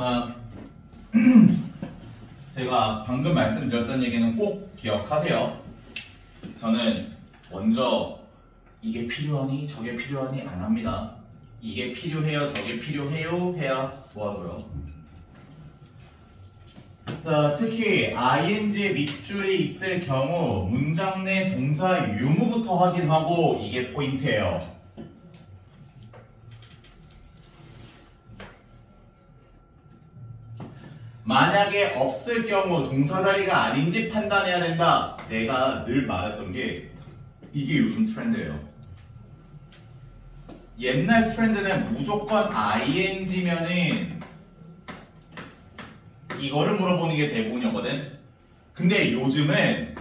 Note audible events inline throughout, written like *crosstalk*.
자, *clears throat* 제가 방금 말씀드렸던 얘기는 꼭 기억하세요. 저는 먼저 이게 필요하니 저게 필요하니 안 합니다. 이게 필요해요 저게 필요해요 해야 도와줘요. 자, 특히 ing 밑줄이 있을 경우 문장 내 동사 유무부터 확인하고 이게 포인트예요. 만약에 없을 경우 동사 자리가 아닌지 판단해야 된다. 내가 늘 말했던 게 이게 요즘 트렌드예요. 옛날 트렌드는 무조건 ing면은 이거를 물어보는 게 대부분이었거든. 근데 요즘은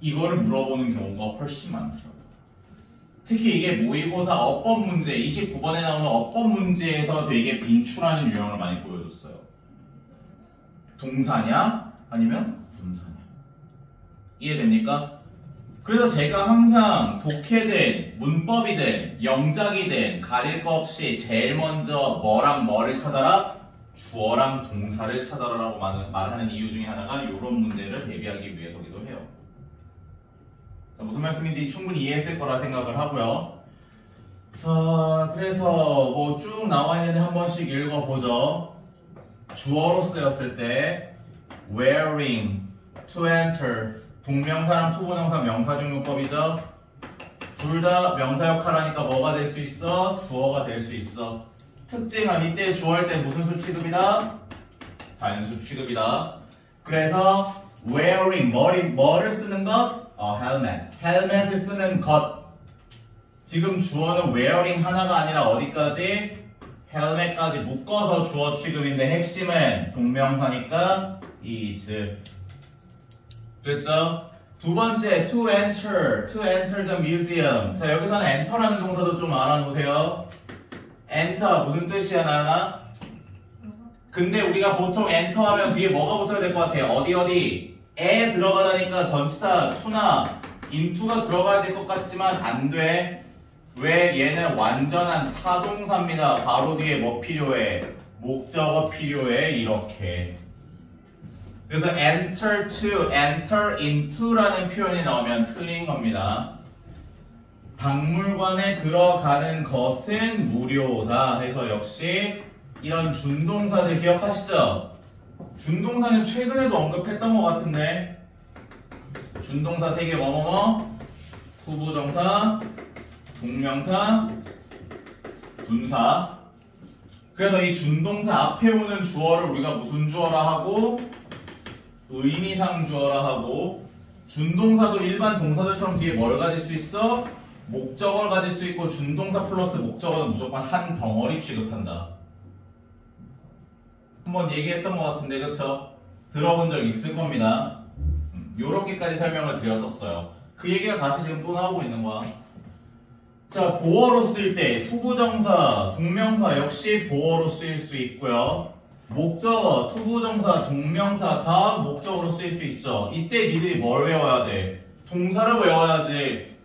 이거를 물어보는 경우가 훨씬 많더라고요. 특히 이게 모의고사 어법 문제, 29번에 나오는 어법 문제에서 되게 빈출하는 유형을 많이 보여줬어요. 동사냐? 아니면 분사냐? 이해됩니까? 그래서 제가 항상 독해든, 문법이든, 영작이든 가릴 거 없이 제일 먼저 뭐랑 뭐를 찾아라? 주어랑 동사를 찾아라라고 말하는 이유 중에 하나가 이런 문제를 대비하기 해요. 자, 무슨 말씀인지 충분히 이해했을 거라 생각을 하고요. 자, 그래서 뭐 쭉 나와 있는데 한 번씩 읽어보죠. 주어로 쓰였을 때 wearing, to enter, 동명사랑 투부정사 명사적 용법이죠. 둘 다 명사 역할하니까 뭐가 될 수 있어? 주어가 될 수 있어. 특징은 이때 주어할 때 무슨 수 취급이다? 단수 취급이다. 그래서 wearing, 머리, 뭐를 쓰는 것? 어, 헬멧. 헬멧을 쓰는 것. 지금 주어는 wearing 하나가 아니라 어디까지? 헬멧까지 묶어서 주어 취급인데 핵심은 동명사니까 is. 그랬죠? 두 번째, to enter, to enter the museum. 자, 여기서는 enter라는 동사도 좀 알아놓으세요. enter 무슨 뜻이야, 나나? 근데 우리가 보통 enter 하면 뒤에 뭐가 붙어야 될 것 같아요? 어디 어디? 에 들어가다니까 전치사 to나 into가 들어가야 될 것 같지만 안 돼. 왜 얘는 완전한 타동사입니다. 바로 뒤에 뭐 필요해? 목적어 필요해. 이렇게. 그래서 enter to, enter into라는 표현이 나오면 틀린 겁니다. 박물관에 들어가는 것은 무료다 해서 역시 이런 준동사들 기억하시죠? 준동사는 최근에도 언급했던 것 같은데 준동사 세개 뭐뭐뭐 투부정사 동명사 분사 그래서 이 준동사 앞에 오는 주어를 우리가 무슨 주어라 하고 의미상 주어라 하고 준동사도 일반 동사들처럼 뒤에 뭘 가질 수 있어? 목적어를 가질 수 있고 준동사 플러스 목적어는 무조건 한 덩어리 취급한다. 한번 얘기했던 것 같은데 그쵸? 들어본 적 있을 겁니다. 요렇게까지 설명을 드렸었어요. 그 얘기가 다시 지금 또 나오고 있는 거야. 자, 보어로 쓸 때 투부정사, 동명사 역시 보어로 쓰일 수 있고요. 목적어, 투부정사, 동명사 다 목적어로 쓰일 수 있죠. 이때 니들이 뭘 외워야 돼? 동사를 외워야지.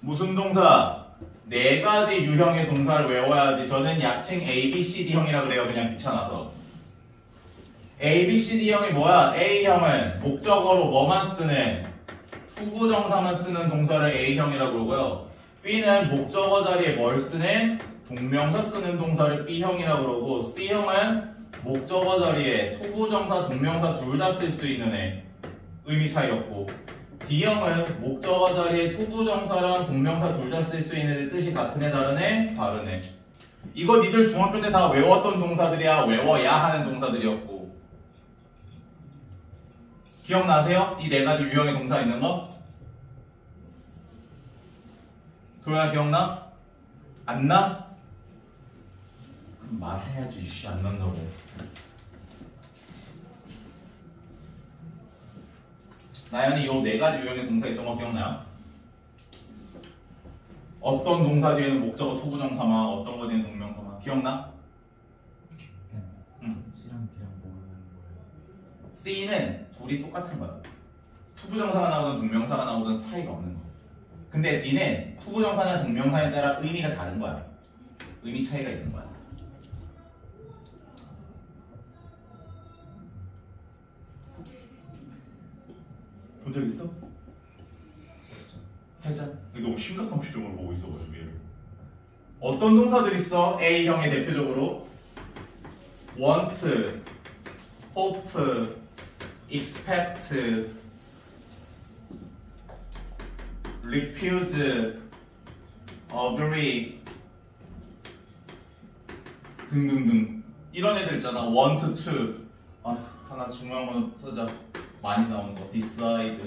무슨 동사? 네 가지 유형의 동사를 외워야지. 저는 약칭 A, B, C, D형이라 그래요. 그냥 귀찮아서. A, B, C, D형이 뭐야? A형은 목적어로 뭐만 쓰는 투부정사만 쓰는 동사를 A형이라고 그러고요. B는 목적어 자리에 뭘 쓰는 동명사 쓰는 동사를 B형이라고 그러고 C형은 목적어 자리에 투부정사, 동명사 둘 다 쓸 수 있는 애. 의미 차이 없고 D형은 목적어 자리에 투부정사랑 동명사 둘 다 쓸 수 있는 애 뜻이 같은 애 다른 애? 다른 애. 이거 니들 중학교 때 다 외웠던 동사들이야 외워야 하는 동사들이었고 기억나세요? 이 네 가지 유형의 동사 있는 거? 도현아 기억나? 안 나? 그럼 말해야지 이씨 안 난다고 나연이 요 네 가지 유형의 동사 있던 거 기억나요? 어떤 동사 뒤에는 목적어 투부정사만 어떤 거 뒤에는 동명사만 기억나? 응. C랑 D랑 뭐가 다른 거예요? C는 둘이 똑같은 거야 투부정사가 나오든 동명사가 나오든 차이가 없는 거 근데 D는 투부정사냐 동명사에 따라 의미가 다른 거야. 의미 차이가 있는 거야. 본 적 있어? 살짝 너무 심각한 표정으로 보고 있어가지고 얘를 어떤 동사들 있어? A형의 대표적으로 want, hope, expect, refuse, agree 등등등 이런 애들 있잖아 want to 아 하나 중요한 거 쓰자 많이 나오는 거 decide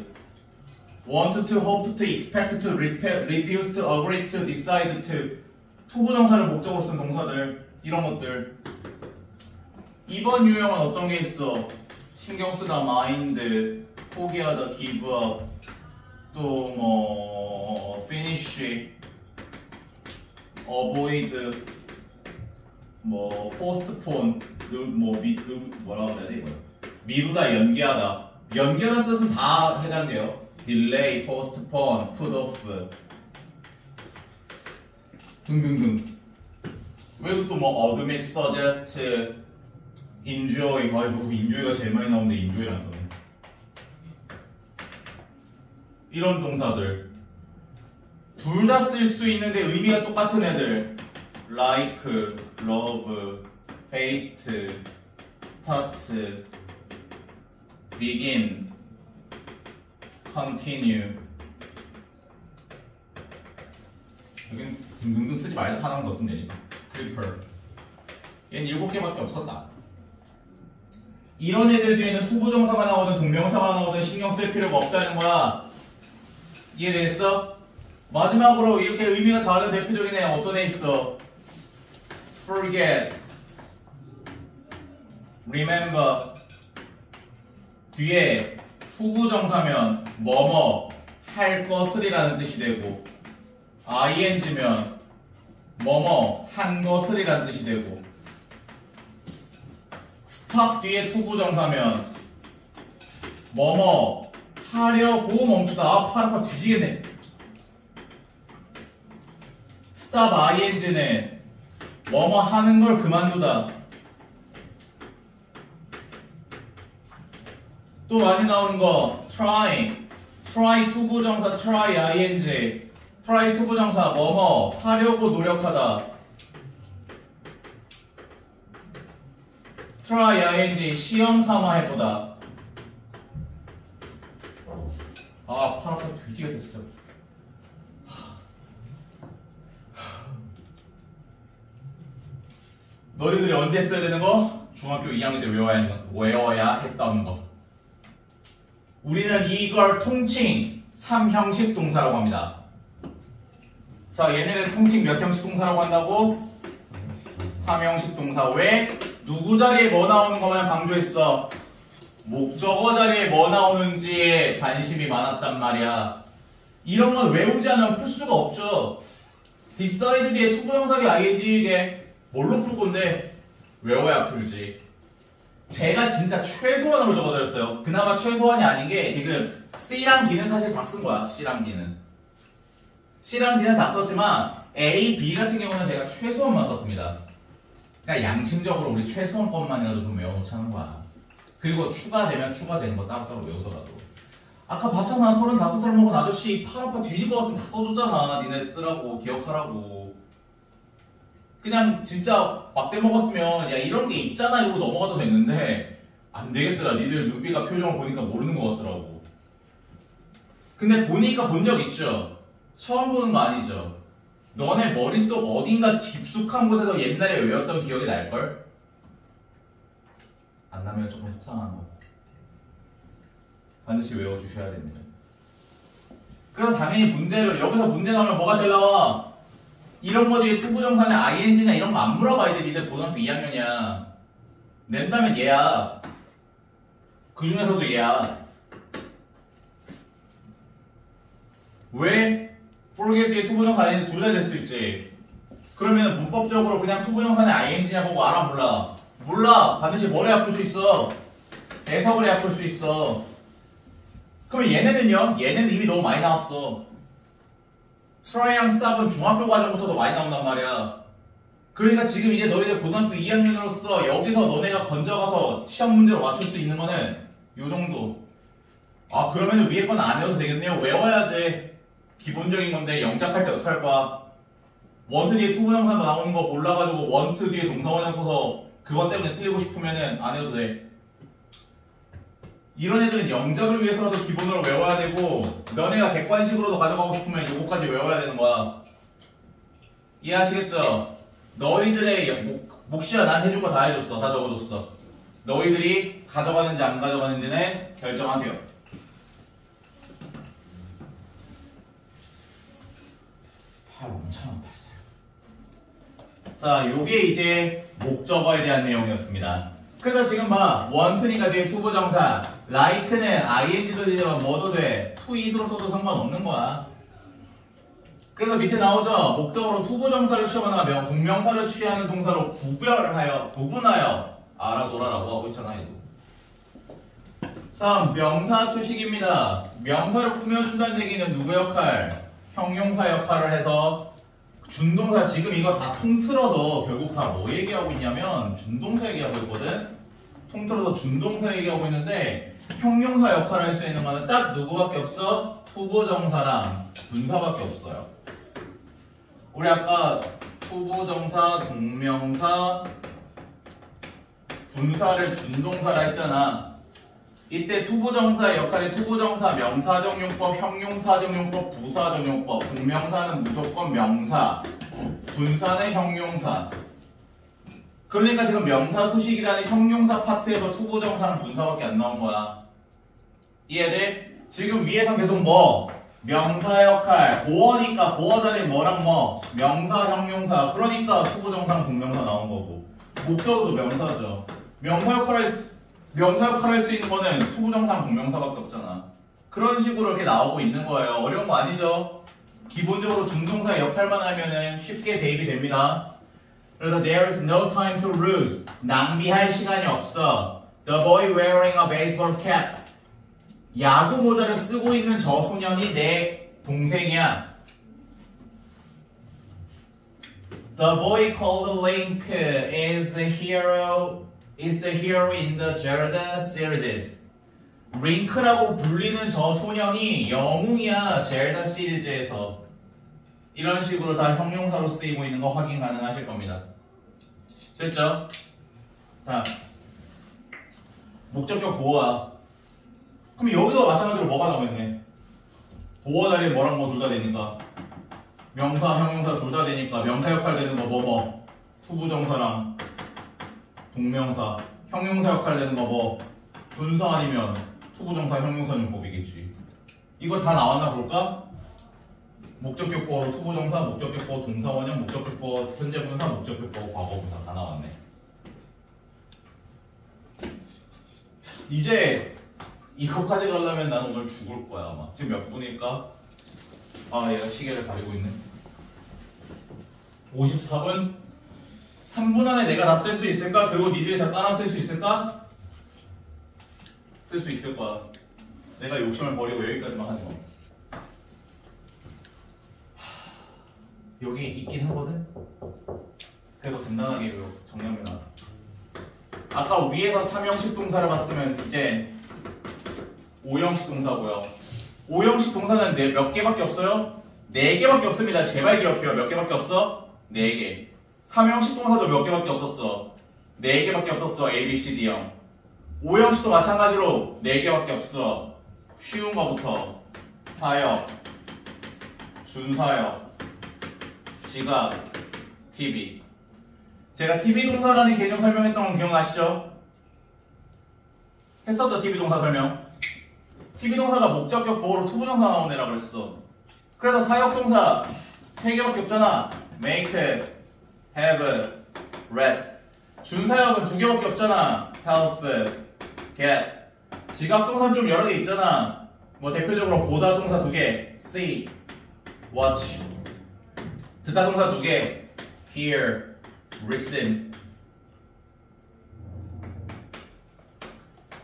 want to, hope to, expect to, respect, refuse to, agree to, decide to 투부정사를 목적어로 쓴 동사들 이런 것들 이번 유형은 어떤 게 있어? 신경 쓰다 mind, 포기하다 give up 또뭐 finish, avoid 뭐 postpone 뭐 미, 뭐라 그래야 돼 이거 미루다 연기하다 연기하는 뜻은 다 해당돼요 postpone, put off 등등등 외국 또뭐 suggest, enjoy 아이고 enjoy가 제일 많이 나오는데 enjoy라는 써네 이런 동사들. 둘 다 쓸 수 있는데 의미가 똑같은 애들. like, love, hate, start, begin, continue. 여긴 등등등 쓰지 말자 하나만 더 쓰면 되니까 prefer 얘는 일곱 개밖에 없었다 이런 애들 뒤에는 투부정사가 나오든 동명사가 나오든 신경 쓸 필요가 없다는 거야 이해됐어? 마지막으로 이렇게 의미가 다른 대표적인 애 어떤 애 있어? forget remember 뒤에 투부정사면 뭐뭐 할 것을이라는 뜻이 되고 ing면 뭐뭐 한 것을이라는 뜻이 되고 stop 뒤에 투부정사면 뭐뭐 하려고 멈추다. 아 팔 아파. 뒤지겠네. stop ing는 뭐뭐 하는 걸 그만두다. 또 많이 나오는 거 try try 투부정사 try ing try 투부정사 뭐뭐 하려고 노력하다 try ing 시험 삼아 해보다 아팔 아파 뒤지겠다 진짜 너희들이 언제 써야 되는 거? 중학교 2학년 때 외워야, 했는, 외워야 했던 거 우리는 이걸 통칭 3형식 동사라고 합니다. 자, 얘네를 통칭 몇 형식 동사라고 한다고? 3형식 동사. 왜? 누구 자리에 뭐 나오는 것만 강조했어? 목적어 자리에 뭐 나오는지에 관심이 많았단 말이야. 이런 건 외우지 않으면 풀 수가 없죠. decide 뒤에 투부정사게 ing게 뭘로 풀 건데 외워야 풀지. 제가 진짜 최소한으로 적어드렸어요. 그나마 최소한이 아닌 게 지금 C랑 D는 사실 다 쓴 거야. C랑 D는. C랑 D는 다 썼지만 A, B 같은 경우는 제가 최소한만 썼습니다. 그러니까 양심적으로 우리 최소한 것만이라도 좀 외워놓자는 거야. 그리고 추가되면 추가되는 거 따로따로 외우더라도. 아까 봤잖아. 35살 먹은 아저씨 팔 아파 뒤질 것 같으면 다 써줬잖아. 니네 쓰라고 기억하라고. 그냥 진짜 막대 먹었으면 야 이런 게 있잖아 이러고 넘어가도 됐는데 안 되겠더라 니들 눈빛과 표정을 보니까 모르는 것 같더라고 근데 보니까 본 적 있죠 처음 보는 거 아니죠 너네 머릿속 어딘가 깊숙한 곳에서 옛날에 외웠던 기억이 날걸? 안 나면 조금 속상한 거. 반드시 외워주셔야 됩니다. 그래서 당연히 문제를 여기서 문제 나오면 뭐가 제일 나와? 이런 거 뒤에 투부정사냐 ing냐 이런 거 안 물어봐 이제 니들 고등학교 2학년이야. 낸다면 얘야. 그 중에서도 얘야. 왜 forget 뒤에 to부정사 ing는 둘다 될 수 있지 그러면 문법적으로 그냥 to부정사냐 ing냐 보고 알아 몰라 몰라 반드시 머리 아플 수 있어 해 아플 수 있어 그럼 얘네는요 얘네는 이미 너무 많이 나왔어 try랑 stop은 중학교 과정부터도 많이 나온단 말이야. 그러니까 지금 이제 너희들 고등학교 2학년으로서 여기서 너네가 건져가서 시험 문제로 맞출 수 있는 거는 요 정도. 아 그러면 위에 건 안 해도 되겠네요. 외워야지. 기본적인 건데 영작할 때 어떻게 할 거야? want 뒤에 to부정사 나오는 거 몰라가지고 want 뒤에 동사원형 써서 그것 때문에 틀리고 싶으면은 안 해도 돼. 이런 애들은 영작을 위해서라도 기본으로 외워야 되고 너네가 객관식으로도 가져가고 싶으면 요거까지 외워야 되는 거야. 이해하시겠죠? 너희들의 목, 몫이야 난 해줄 거 다 해줬어. 다 적어줬어. 너희들이 가져가는지 안 가져가는지는 결정하세요. 팔 엄청 아팠어요. 자, 요게 이제 목적어에 대한 내용이었습니다. 그래서 지금 봐. want니까 뒤에 to부정사, like는 ing도 되지만 뭐도 돼. ing로 써도 상관없는 거야. 그래서 밑에 나오죠. 목적어로 to부정사를 취하거나 명, 동명사를 취하는 동사로 구별하여, 구분하여 알아둬라라고 하고 있잖아요. 다음 명사 수식입니다. 명사를 꾸며준다는 얘기는 누구 역할? 형용사 역할을 해서 준동사 지금 이거 다 통틀어서 결국 다 뭐 얘기하고 있냐면 준동사 얘기하고 있거든. 통틀어서 준동사 얘기하고 있는데 형용사 역할을 할 수 있는 거는 딱 누구밖에 없어? to부정사랑 분사밖에 없어요. 우리 아까 to부정사, 동명사, 분사를 준동사라 했잖아. 이때 to부정사의 역할이 to부정사, 명사적용법, 형용사적용법, 부사적용법. 동명사는 무조건 명사, 분사는 형용사. 그러니까 지금 명사 수식이라는 형용사 파트에서 to부정사랑 분사밖에 안 나온 거야. 이해돼? 지금 위에선 계속 뭐? 명사 역할, 보어니까 보어 자리에 뭐랑 뭐? 명사, 형용사. 그러니까 to부정사랑 동명사 나온 거고. 목적어도 명사죠. 명사 역할을 명사 역할을 할수 있는 거는 투부정상 동명사밖에 없잖아. 그런 식으로 이렇게 나오고 있는 거예요. 어려운 거 아니죠? 기본적으로 중동사 역할만 하면은 쉽게 대입이 됩니다. 그래서 there is no time to lose. 낭비할 시간이 없어. The boy wearing a baseball cap. 야구 모자를 쓰고 있는 저 소년이 내 동생이야. The boy called Link is a hero is the hero in the Zelda series. 링크라고 불리는 저 소년이 영웅이야 젤다 시리즈에서 이런 식으로 다 형용사로 쓰이고 있는 거 확인 가능하실 겁니다. 됐죠? 자, 목적격 보어야. 그럼 여기도 마찬가지로 뭐가 나오겠네? 보어 자리에 뭐랑 뭐 둘 다 되니까 명사, 형용사 둘 다 되니까 명사 역할 되는 거 뭐뭐 to부정사랑 동명사, 형용사 역할 되는 거 뭐 분사 아니면 to부정사 형용사용법이겠지. 이거 다 나왔나 볼까? 목적격 보어 to부정사, 목적격 보어 동사원형, 목적격 보어 현재분사, 목적격 보어 과거분사 다 나왔네. 이제 이것까지 가려면 나는 오늘 죽을 거야 아마. 지금 몇 분일까? 아 얘가 시계를 가리고 있네. 54분? 3분 안에 내가 다 쓸 수 있을까? 그리고 니들이 다 따라 쓸 수 있을까? 쓸 수 있을 거야. 내가 욕심을 버리고 여기까지만 하지 마. 여기 있긴 하거든? 그래도 간단하게 정리하면 아까 위에서 3형식 동사를 봤으면 이제 5형식 동사고요. 5형식 동사는 네, 몇 개밖에 없어요? 4개밖에 없습니다. 제발 기억해요. 몇 개밖에 없어? 4개. 3형식 동사도 몇 개밖에 없었어. 4개밖에 없었어. A, B, C, D형. 5형식도 마찬가지로 4개밖에 없어. 쉬운 거부터 사역, 준사역, 지각, TV. 제가 TV 동사라는 개념 설명했던 건 기억나시죠? 했었죠, TV 동사 설명. TV 동사가 목적격 보호로 투부정사 애라 그랬어. 그래서 사역 동사 3개밖에 없잖아. make, have, let. 준사역은 2개밖에 없잖아. help, get. 지각 동사 좀 여러 개 있잖아. 뭐 대표적으로 보다 동사 2개, see, watch. 듣다 동사 2개, hear, listen.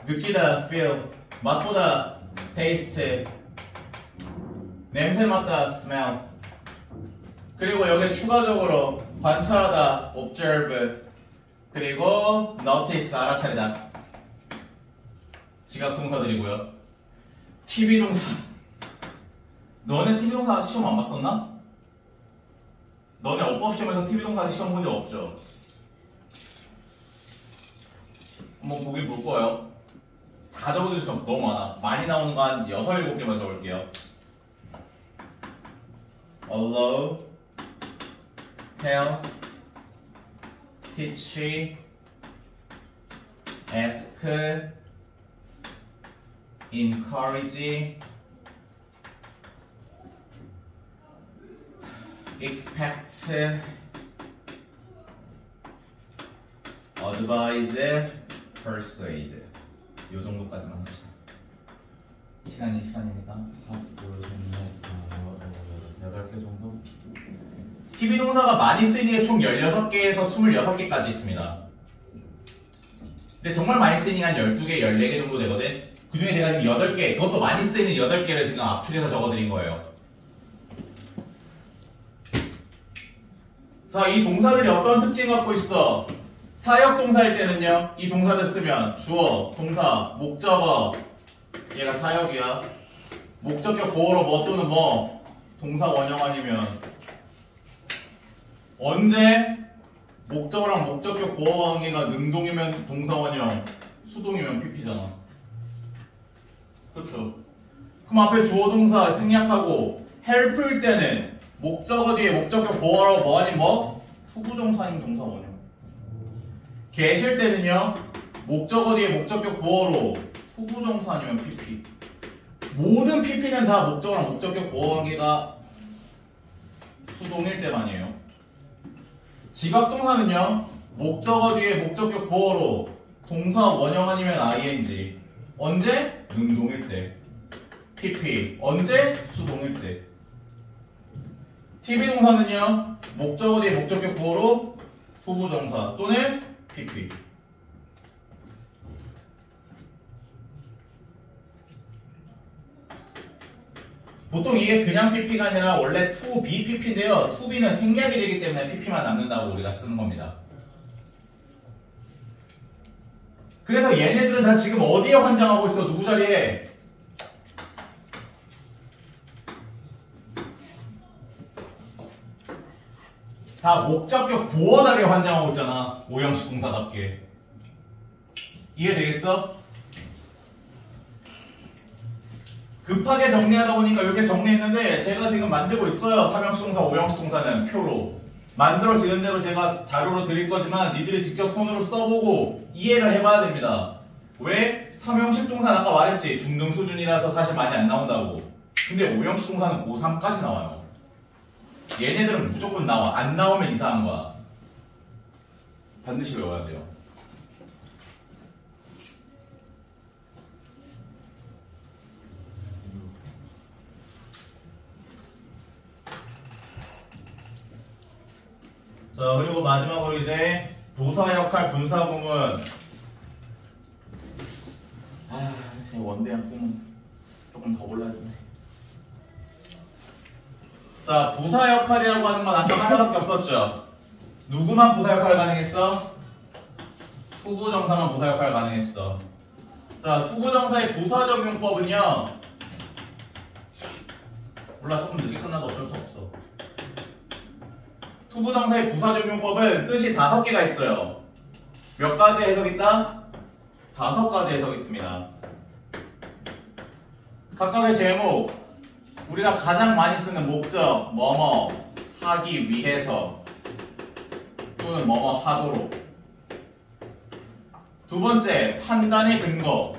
느끼다, feel. 맛보다, taste. 냄새 맡다, smell. 그리고 여기 추가적으로 관찰하다 observe 그리고 notice 알아차리다 지각 동사들이고요. TV 동사 너네 TV 동사 시험 안 봤었나? 너네 어법 시험에서 TV 동사 시험 본 적 없죠? 한번 보긴 볼 거예요. 다 적어줄 수 없어. 너무 많아. 많이 나오는 거 한 6, 7개만 적을게요. allow, tell, teach, ask, encourage, expect, advise, persuade. 요 정도까지만 합시다. 시간이 시간이니까. 하나, 둘, 셋, 넷, 다섯, 여섯, 여덟 개 정도? TV 동사가 많이 쓰이는 게총 16개에서 26개까지 있습니다. 근데 정말 많이 쓰이는 게한 12개, 14개 정도 되거든? 그 중에 제가 지금 8개, 그것도 많이 쓰이는 8개를 지금 압축해서 적어드린 거예요. 자, 이 동사들이 어떤 특징 갖고 있어? 사역 동사일 때는요, 이 동사를 쓰면 주어, 동사, 목적어, 얘가 사역이야. 목적격 보어로 뭐 또는 뭐, 동사 원형 아니면 언제 목적어랑 목적격 보어 관계가 능동이면 동사 원형, 수동이면 PP잖아. 그렇죠. 그럼 앞에 주어 동사 생략하고 help일 때는 목적어 뒤에 목적격 보어로 뭐 아닌 뭐? to부정사 아닌 동사 원형. get일 때는요. 목적어 뒤에 목적격 보어로 to부정사 아니면 PP. 모든 PP는 다 목적어랑 목적격 보어 관계가 수동일 때만이에요. 지각 동사는요. 목적어 뒤에 목적격 보어로 동사 원형 아니면 ing. 언제? 능동일 때. PP. 언제? 수동일 때. TV 동사는요. 목적어 뒤에 목적격 보어로 to부정사 또는 PP. 보통 이게 그냥 PP가 아니라 원래 to be PP인데요. to be는 생략이 되기 때문에 PP만 남는다고 우리가 쓰는 겁니다. 그래서 얘네들은 다 지금 어디에 환장하고 있어? 누구 자리에? 다 목적격 보어 자리에 환장하고 있잖아. 오형식 동사답게. 이해되겠어? 급하게 정리하다 보니까 이렇게 정리했는데 제가 지금 만들고 있어요. 삼형식 동사, 오형식 동사는 표로. 만들어지는 대로 제가 자료로 드릴 거지만 니들이 직접 손으로 써보고 이해를 해봐야 됩니다. 왜? 삼형식 동사는 아까 말했지. 중등 수준이라서 사실 많이 안 나온다고. 근데 오형식 동사는 고3까지 나와요. 얘네들은 무조건 나와. 안 나오면 이상한 거야. 반드시 외워야 돼요. 자 그리고 마지막으로 이제 도사 역할 분사 구문 아 제 원대한 꿈은 조금 더 올라야 되네. 자 부사 역할이라고 하는 건 아까 하나밖에 없었죠. 누구만 부사 역할 가능했어? 투구 정사만 부사 역할 가능했어. 자 투구 정사의 부사 적용법은요. 몰라 조금 늦게 끝나도 어쩔 수 없어 to부정사의 부사적용법은 뜻이 다섯 개가 있어요. 몇 가지 해석 있다? 다섯 가지 해석 있습니다. 각각의 제목, 우리가 가장 많이 쓰는 목적, 뭐뭐 하기 위해서 또는 뭐뭐 하도록. 두 번째, 판단의 근거,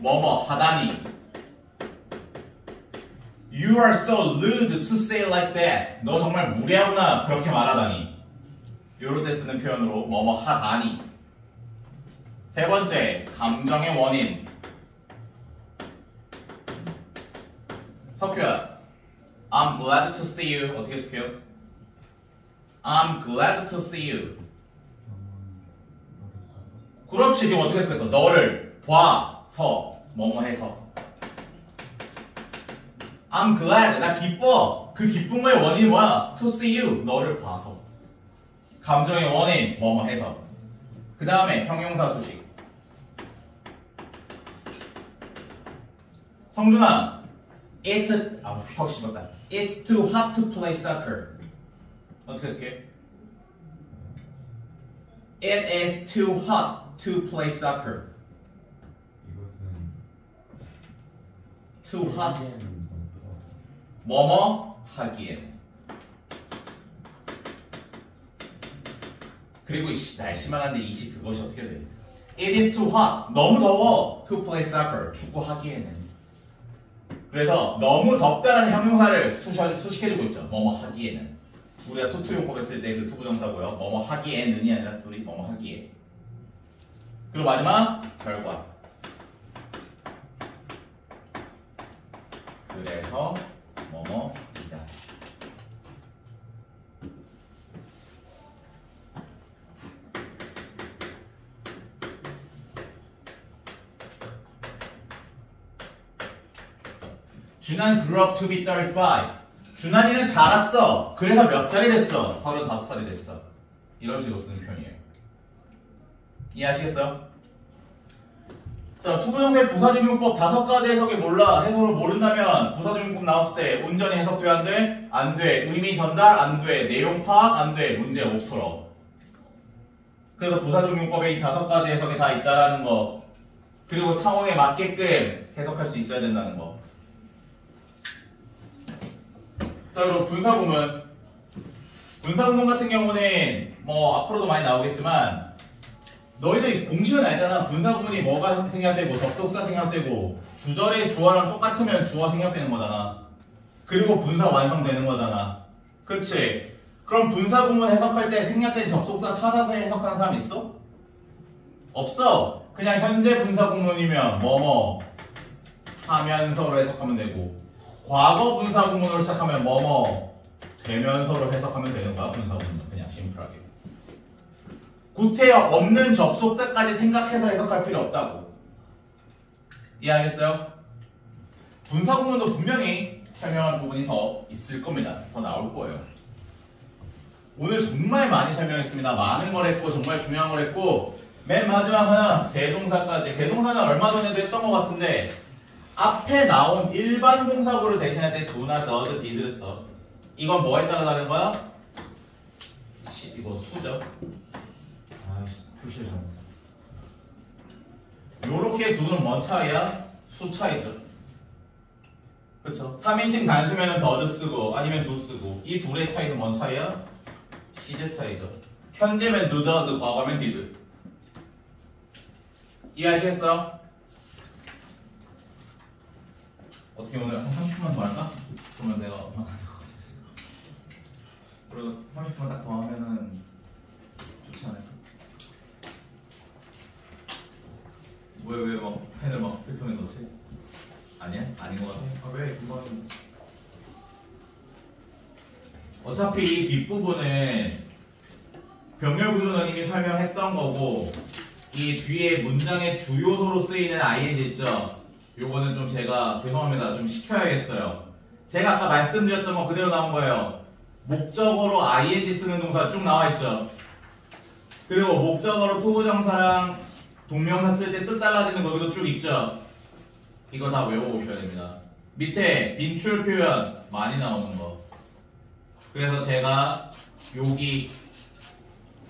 뭐뭐 하다니. You are so rude to say like that. 너 정말 무례하구나 그렇게 말하다니. 요럴 때 쓰는 표현으로 뭐뭐 하다니. 세 번째, 감정의 원인. 석규야, I'm glad to see you. 어떻게 해석해요? I'm glad to see you. 그렇지, 지금 어떻게 해석했어? 너를 봐서, 뭐뭐 해서. I'm glad. 나 기뻐. 그 기쁨의 원인이 뭐야? To see you. 너를 봐서. 감정의 원인, 뭐뭐 해서. 그 다음에 형용사 수식. 성준아, it's, 아, 혀 씹었다. It's too hot to play soccer. 어떻게 해석해? It is too hot to play soccer. 이것은 Too hot. 하기에는 너무 뜨거워. 뭐뭐 하기엔. 그리고 이씨, 날씨만 한데 이씨 그것이 어떻게 돼? It is too hot. 너무 더워. To play soccer. 축구 하기에는. 그래서 너무 덥다라는 형용사를 수식해주고 있죠. 뭐뭐 하기에는. 우리가 too to 용법 했을 때 그 to부정사고요. 뭐뭐 하기에는이 아니라 둘이 뭐뭐 하기에. 그리고 마지막 결과. 그래서 뭐뭐이다. 준한 grew up to be 35. 준한이는 자랐어. 그래서 몇 살이 됐어? 35살이 됐어. 이런 식으로 쓰는 표현이에요. 이해하시겠어요? 자, to부정사의 부사적용법 다섯 가지 해석이 몰라 해석을 모른다면 부사적용법 나왔을 때 온전히 해석돼야 안 돼? 안 돼. 의미 전달 안 돼. 내용 파악 안 돼. 문제 못 풀어. 그래서 부사적용법에 이 다섯 가지 해석이 다 있다라는 거. 그리고 상황에 맞게끔 해석할 수 있어야 된다는 거. 자, 그리고 분사구문. 분사구문 같은 경우는 뭐 앞으로도 많이 나오겠지만 너희들 공식은 알잖아. 분사구문이 뭐가 생략되고 접속사 생략되고 주절의 주어랑 똑같으면 주어 생략되는 거잖아. 그리고 분사 완성되는 거잖아. 그치? 그럼 분사구문 해석할 때 생략된 접속사 찾아서 해석하는 사람 있어? 없어. 그냥 현재 분사구문이면 뭐뭐 하면서로 해석하면 되고 과거 분사구문으로 시작하면 뭐뭐 되면서로 해석하면 되는 거야. 분사구문은 그냥 심플하게. 구태여 없는 접속사까지 생각해서 해석할 필요 없다고. 이해하겠어요? 분사 구문도 분명히 설명할 부분이 더 있을 겁니다. 더 나올 거예요. 오늘 정말 많이 설명했습니다. 많은 걸 했고 정말 중요한 걸 했고 맨 마지막 하나 대동사까지. 대동사는 얼마 전에도 했던 것 같은데 앞에 나온 일반 동사구를 대신할 때 do나 does, did를 써. 이건 뭐에 따라 다른 거야? 시- 이거 수죠. 요렇게 두는 뭔 차이야? 수 차이죠. 그쵸? 3인칭 단수면은 더드 쓰고 아니면 도 쓰고 이 둘의 차이는 뭔 차이야? 시제 차이죠. 현재면 does, 과거면 did. 이해하시겠어? 어떻게 오늘 한 30분만 더 할까? 그러면 내가 얼마나 될것 같았어. 그리고 30분만 딱 더 하면은 좋지 않을까? 왜왜막 펜을 막 필통에 넣지? 아니야? 아닌 것 같아. 아왜 금방 어차피 이 뒷부분은 병렬 구조는 이미 설명했던 거고 이 뒤에 문장의 주요소로 쓰이는 ing 있죠? 요거는 좀 제가 죄송합니다. 좀 시켜야겠어요. 제가 아까 말씀드렸던 거 그대로 나온 거예요. 목적어로 ing 쓰는 동사 쭉 나와 있죠. 그리고 목적어로 투부정사랑 동명사 쓸 때 뜻 달라지는 거기도 쭉 있죠. 이거 다 외워오셔야 됩니다. 밑에 빈출 표현 많이 나오는 거. 그래서 제가 여기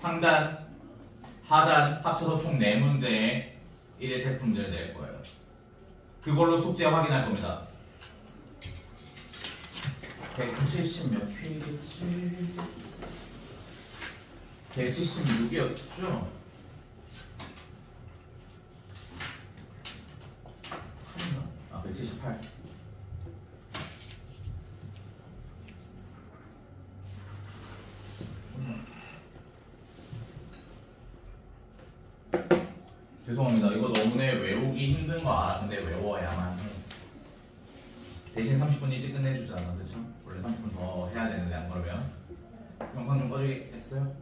상단, 하단 합쳐서 총 4문제의 1회 테스트 문제를 낼 거예요. 그걸로 숙제 확인할 겁니다. 170 몇 페이지지? 176이었죠? 아, 178. 죄송합니다. 이거 너무나 외우기 근데 외워야만 해. 대신 30분 일찍 끝내주잖아. 그쵸? 원래 30분 더 해야 되는데 안 그러면. 영상 좀 꺼주겠어요?